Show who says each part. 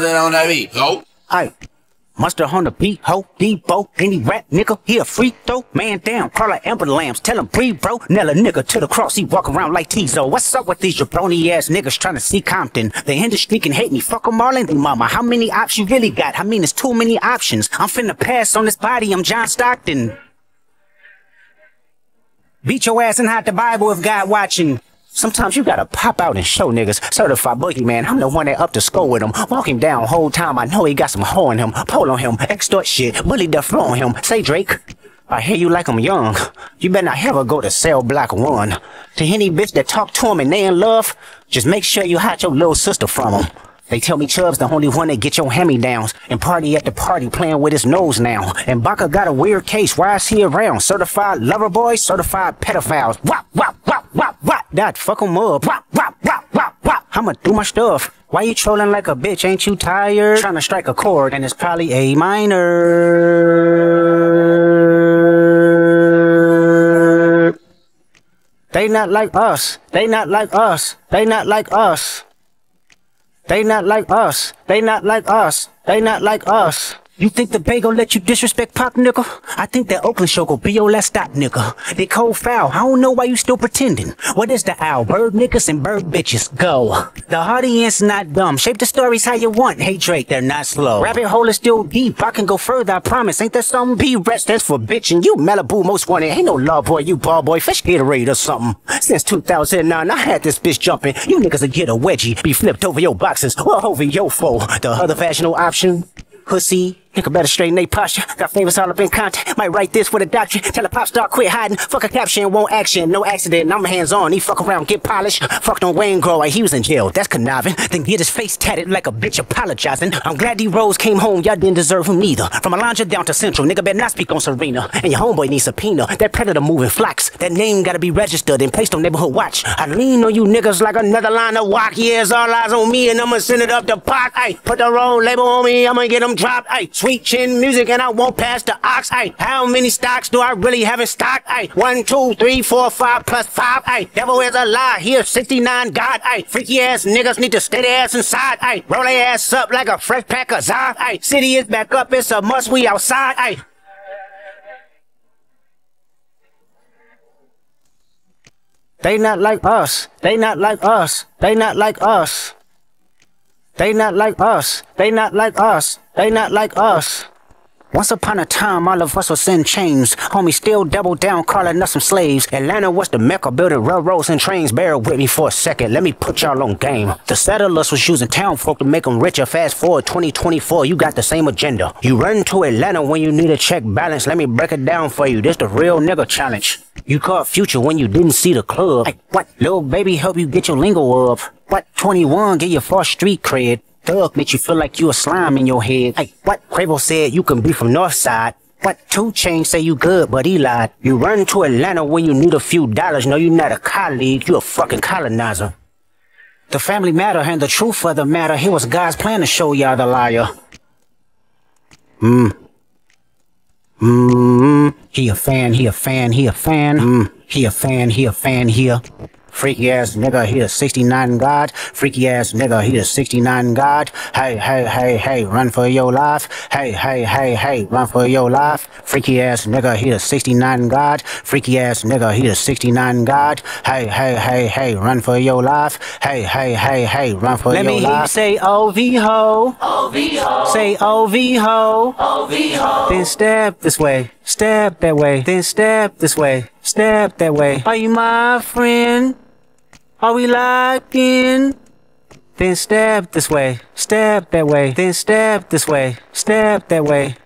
Speaker 1: mustard on that beat, ho.
Speaker 2: Aye. Mustard on the beat, ho, Debo, any rap nigga, he a free throw, man down, call like Amber Lambs, tell him breathe, bro, nail a nigga to the cross, he walk around like Tizo. What's up with these jabroni ass niggas trying to see Compton? The industry can hate me, fuck them all and they mama. How many options you really got? I mean, it's too many options. I'm finna pass on this body, I'm John Stockton. Beat your ass and hide the Bible if God watching. Sometimes you gotta pop out and show niggas. Certified boogeyman, I'm the one that up to score with him. Walk him down whole time, I know he got some hoe in him. Pull on him, extort shit, bully the flow on him. Say Drake, I hear you like I'm young. You better not ever go to cell block one. To any bitch that talk to him and they in love, just make sure you hide your little sister from him. They tell me Chubb's the only one that get your hand-me-downs and party at the party playing with his nose now. And Baka got a weird case. Why is he around? Certified lover boy, certified pedophiles. Wop, wop. That fuck 'em up. Wop, wop, wop, wop, wop. I'ma do my stuff. Why you trolling like a bitch? Ain't you tired? Trying to strike a chord and it's probably A minor. They not like us. They not like us. They not like us. They not like us. They not like us. They not like us. You think the Bay gon' let you disrespect Pop, nigga? I think that Oakland show gon' be your last stop, nigga. They cold foul. I don't know why you still pretending. What is the owl? Bird niggas and bird bitches. Go. The audience not dumb. Shape the stories how you want. Hey Drake, they're not slow. Rabbit hole is still deep. I can go further, I promise. Ain't that something? B rest that's for bitchin'. You Malibu most wanted. Ain't no love boy, you ball boy. Fish Gatorade or something. Since 2009, I had this bitch jumping. You niggas will get a wedgie. Be flipped over your boxes. Well, over your foe. The other fashionable option. Pussy. Nigga better straighten they posture. Got favors all up in contact. Might write this with a doctor. Tell a pop star quit hiding. Fuck a caption, won't action. No accident. I'm hands on. He fuck around, get polished. Fucked on Wayne Grow like he was in jail. That's conniving. Then get his face tatted like a bitch apologizing. I'm glad D Rose came home. Y'all didn't deserve him neither. From Alondra down to Central. Nigga better not speak on Serena. And your homeboy needs subpoena. That predator moving flocks. That name gotta be registered and placed on neighborhood watch. I lean on you niggas like another line of walk. Yeah, it's all eyes on me and I'ma send it up the park. Ay, put the wrong label on me. I'ma get them dropped. Ay, sweet chin music and I won't pass the ox. Ay, how many stocks do I really have in stock? Ay, one, two, three, four, five plus five. Ay, devil is a lie. Here, 69 God. Ay, freaky ass niggas need to stay their ass inside. Ay, roll their ass up like a fresh pack of Zod. Ay, city is back up. It's a must. We outside. Ay. They not like us. They not like us. They not like us. They not like us. They not like us. They not like us. Once upon a time, all of us was in chains. Homie still double down, calling us some slaves. Atlanta was the mecca, building railroads and trains. Bear with me for a second, let me put y'all on game. The settlers was using town folk to make them richer. Fast forward 2024, you got the same agenda. You run to Atlanta when you need a check balance. Let me break it down for you. This the real nigga challenge. You caught future when you didn't see the club. Like, what? Little baby help you get your lingo up. What? 21 get your first street cred. Thug makes you feel like you a slime in your head. Like, what? Quavo said you can be from North Side. What? Two Chainz say you good, but he lied. You run to Atlanta when you need a few dollars. No, you're not a colleague. You a fucking colonizer. The family matter and the truth of the matter. Here was God's plan to show y'all the liar. Hmm. Hmm. He a fan, he a fan, he a fan. Hmm. He a fan, he a fan here. Freaky ass nigga, he a 69 God. Freaky ass nigga, he a 69 God. Hey, hey, hey, hey, run for your life. Hey, hey, hey, hey, run for your life. Freaky ass nigga, he a 69 God. Freaky ass nigga, he a 69 God. Hey, hey, hey, hey, run for your life. Hey, hey, hey, hey, run for
Speaker 3: Let
Speaker 2: your
Speaker 3: life. Let me
Speaker 2: hear
Speaker 3: say OV ho.
Speaker 4: OV ho,
Speaker 3: Say OV ho.
Speaker 4: OV ho.
Speaker 3: Then step this way. Step that way. Then step this way. Step that way. Are you my friend? Are we locked in? Then step this way. Step that way. Then step this way. Step that way.